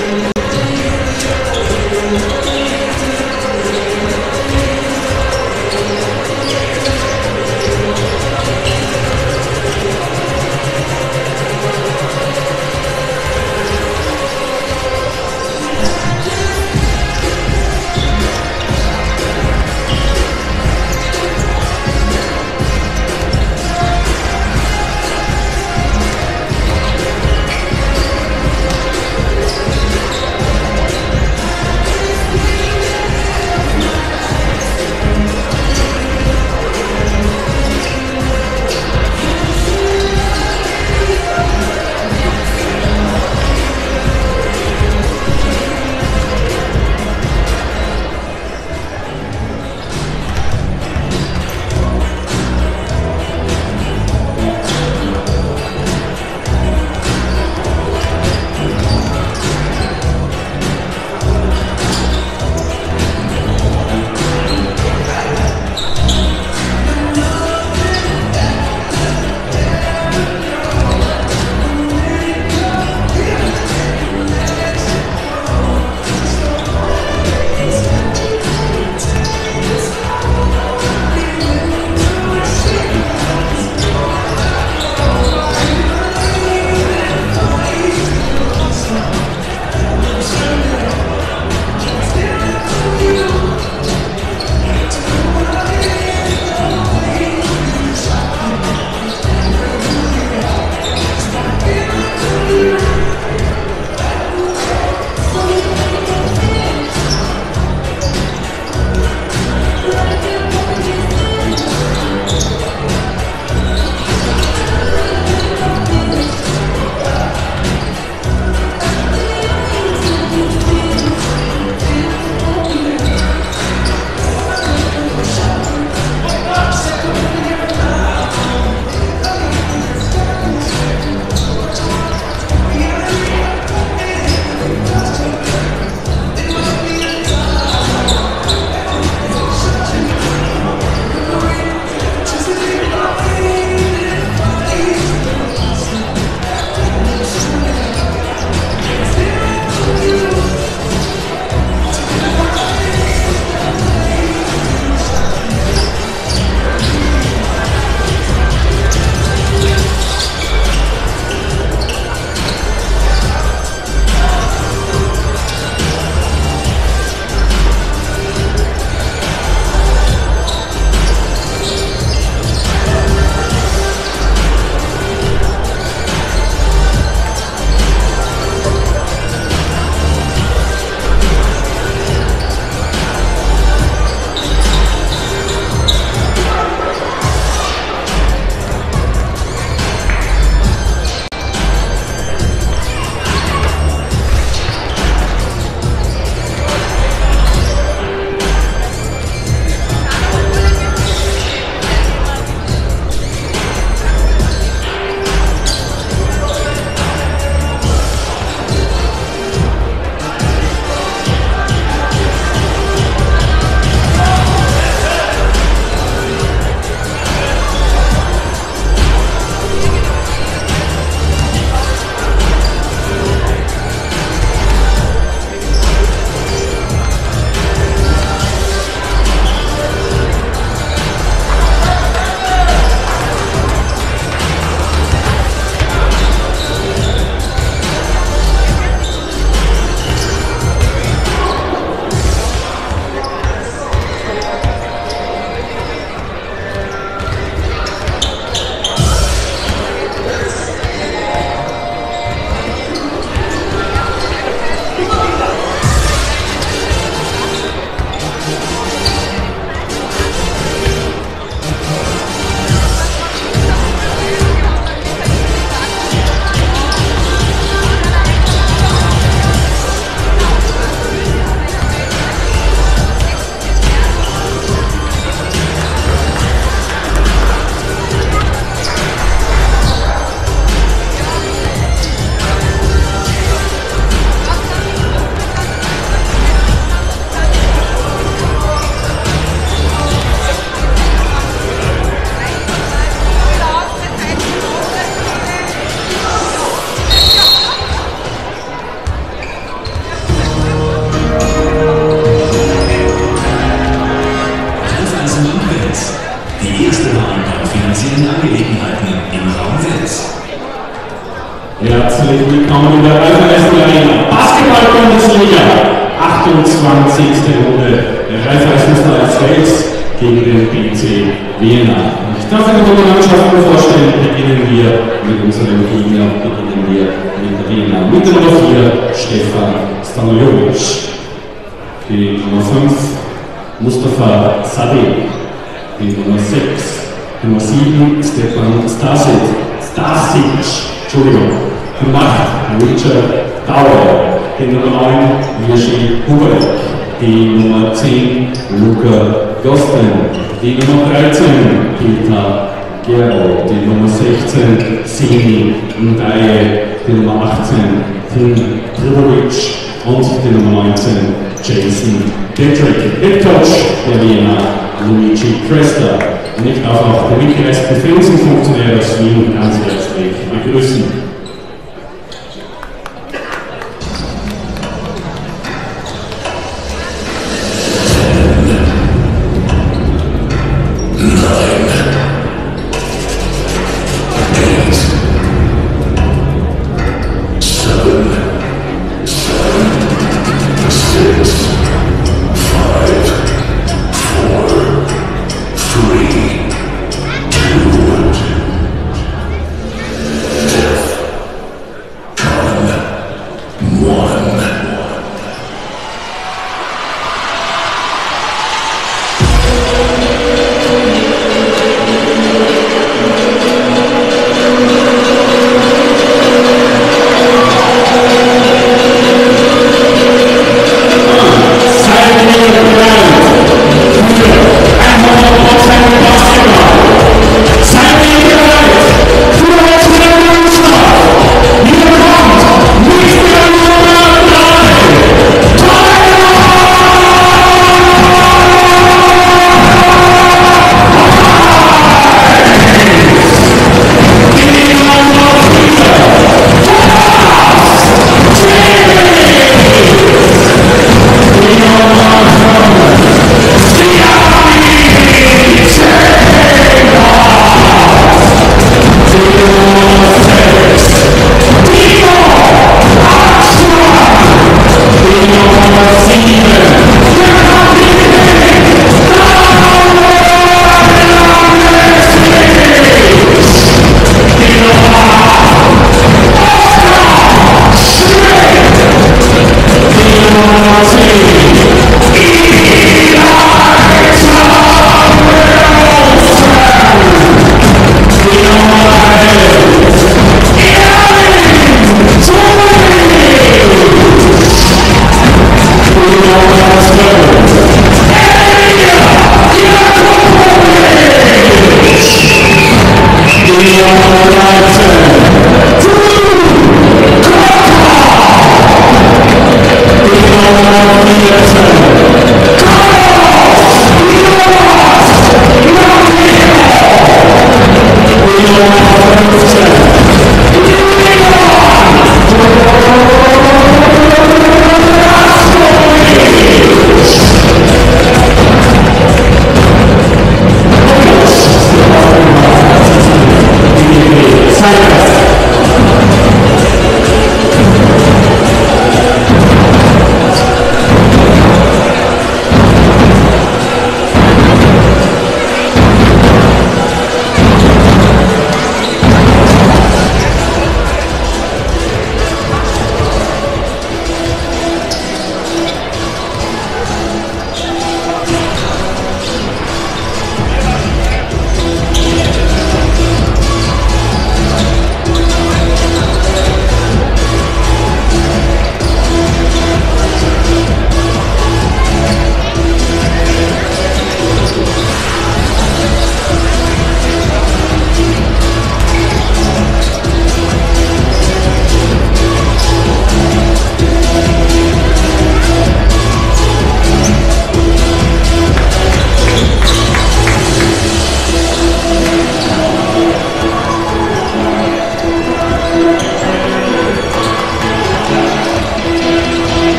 you. rechtlichen Angelegenheiten im Raum Wels. Herzlich willkommen in der Raiffeisen Arena. Basketball-Bundesliga, 28. Runde. Raiffeisen Wels gegen den BC Vienna. Ich darf Ihnen die Mannschaften vorstellen. Beginnen wir mit unserem Gegner, beginnen wir mit Vienna. Mit der Nummer 4, Stefan Stanojovic. Die Nummer 5, Mustafa Sadeh. Die Nummer 6, Nummer 7 Stefan Stasic. Stasic. Entschuldigung, gemacht, Richard Dauer, die Nummer 9, Jirschi Huberek, die Nummer 10, Luca Gosten, die Nummer 13, Peter Gero, die Nummer 16, Sini Ndaye, die Nummer 18, Tim Tribovic und die Nummer 19, Jason Detrick. Head Coach der Wiener, Luigi Cresta. Darf auch den mitgereisten Führungsfunktionär aus Wien ganz herzlich begrüßen.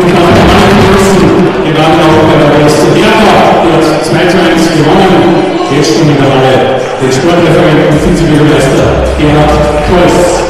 mittlerweile angeschlossen, gewann auch bei der ersten Werder, der hat 2 zu 1 gewonnen. Jetzt schon in der Reihe den Sportreferenten Vizebürgermeister Gerhard Kolz.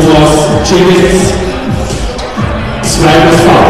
Thomas Czewic, zweites Faust.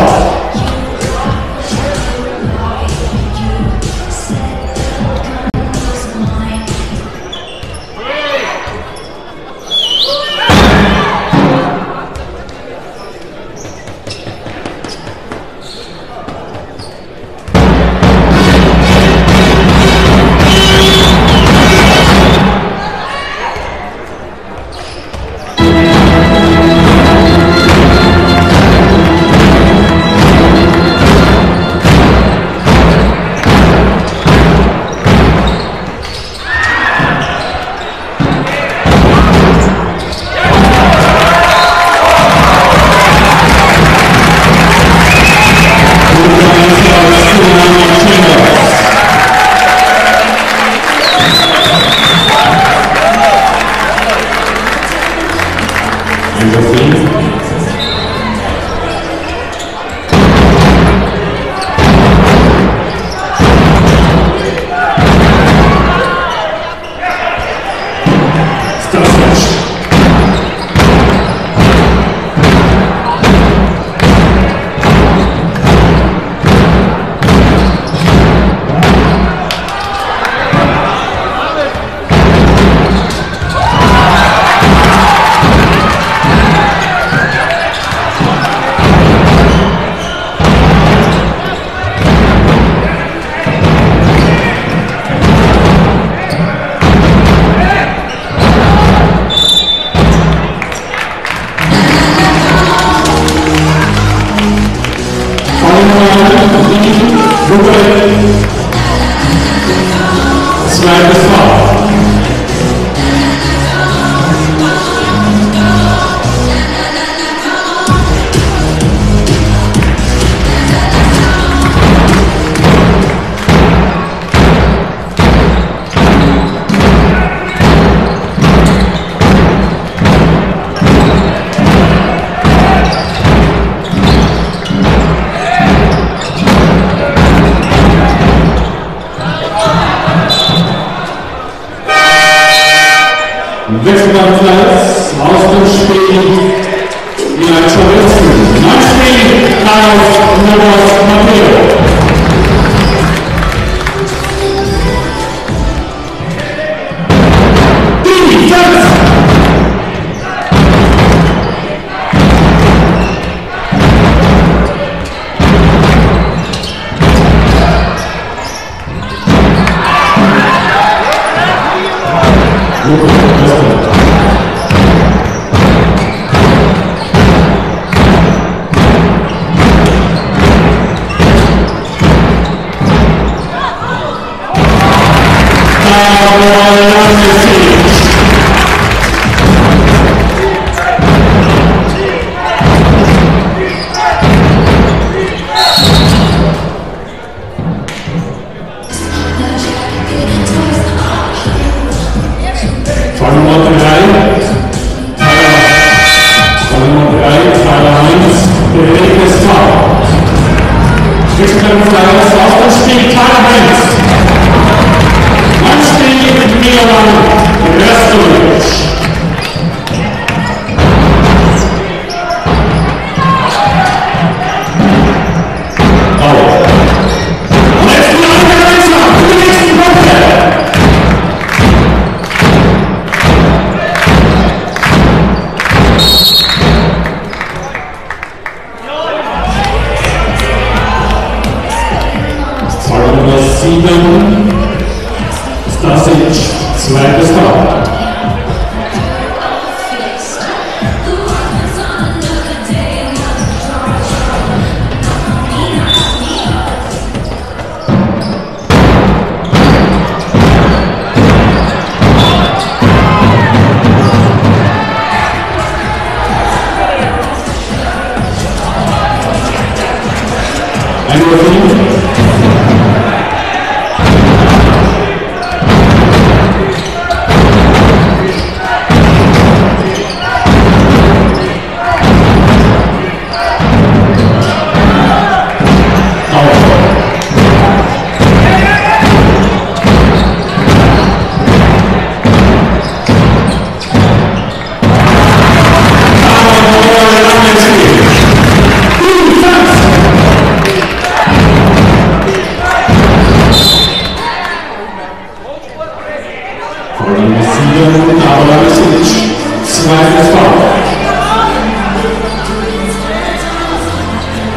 Recibam a palavra seguinte, the das palavras.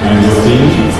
And the thing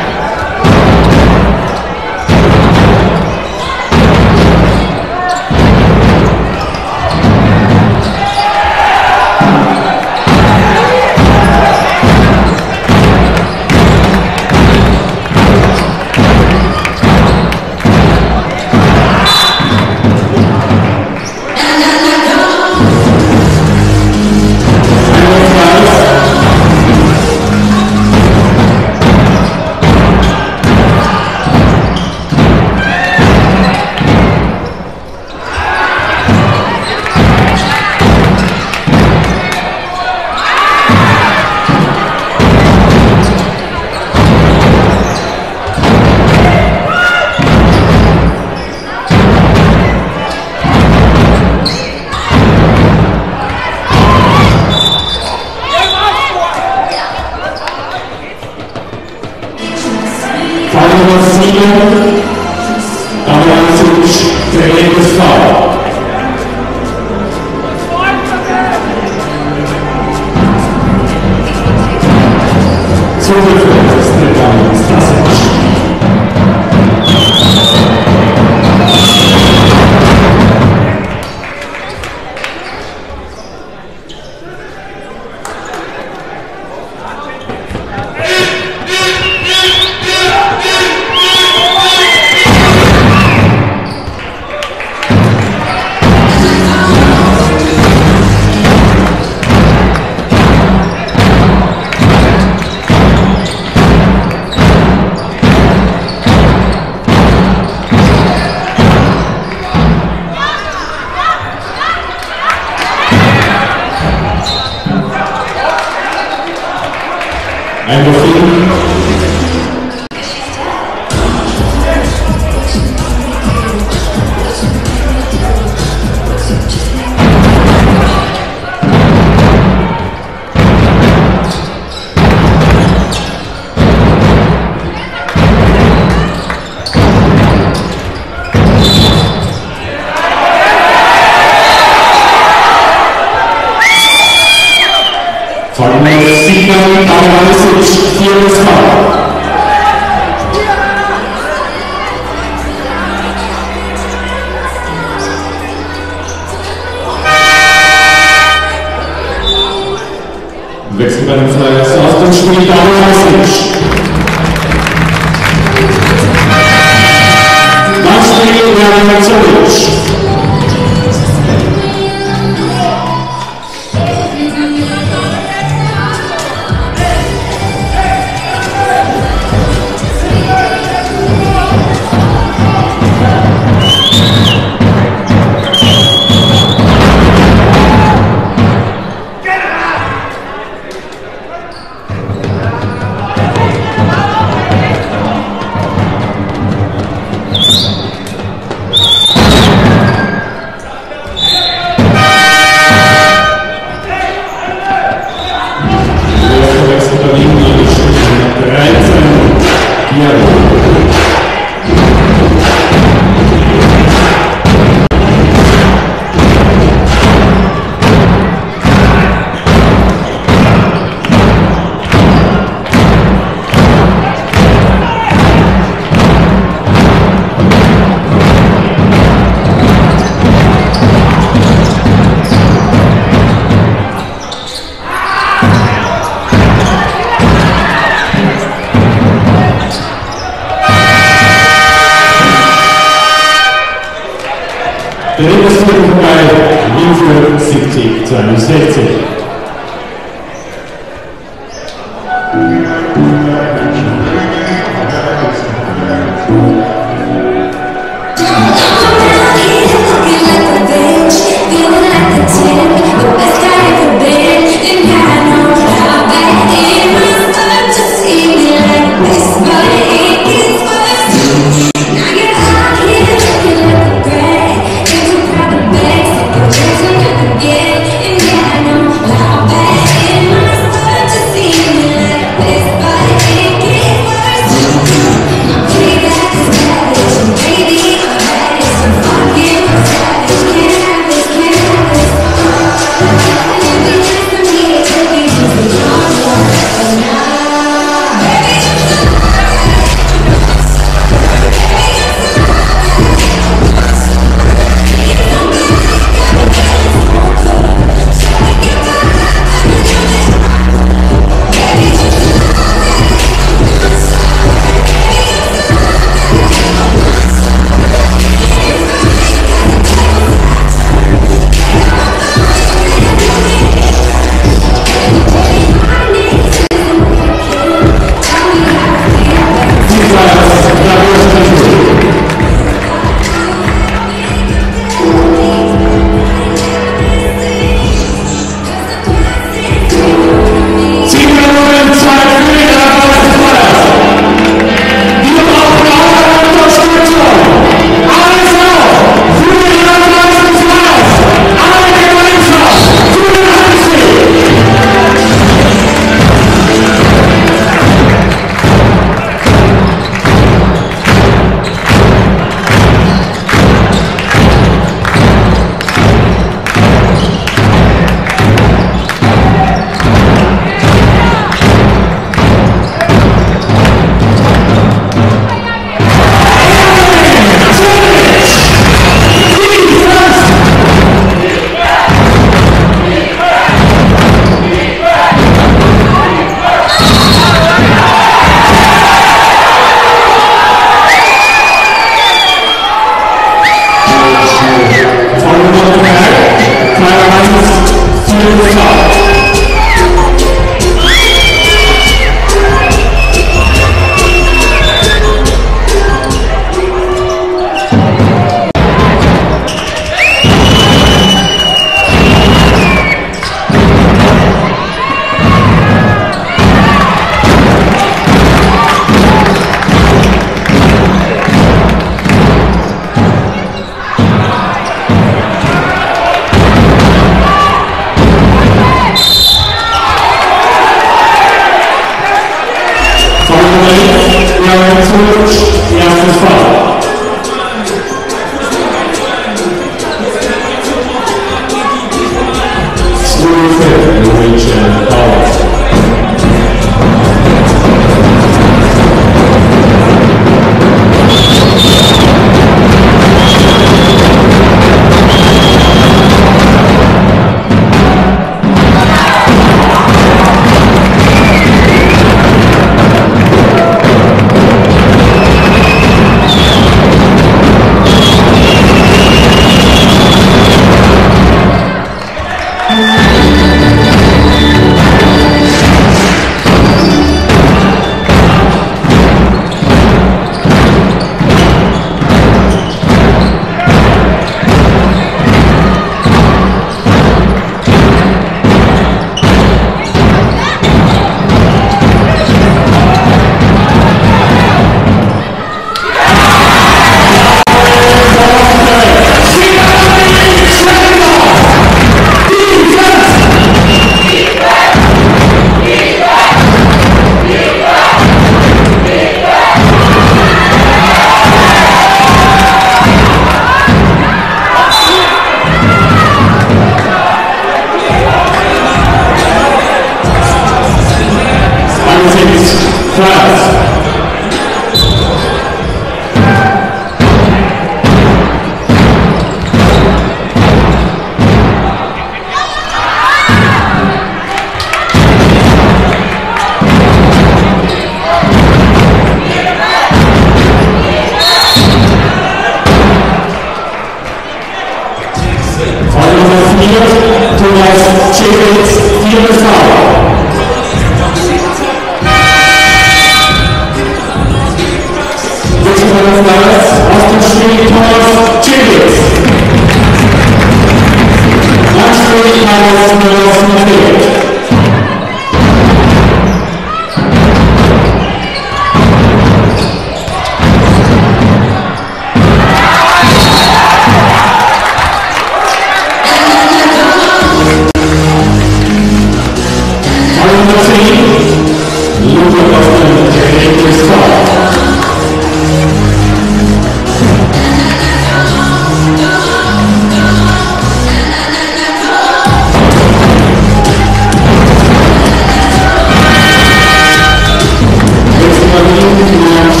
uh,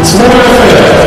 It's not fair.